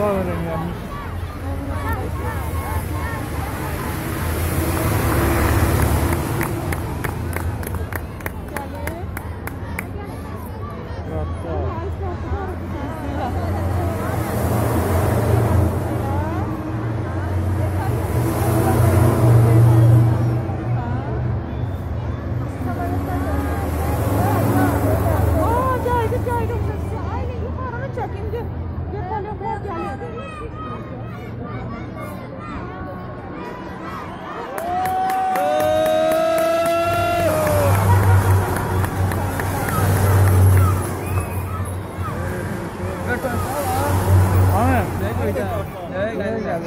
Thôi mình nhầm Aynen. Ne koyacağım? Ne koyacağım?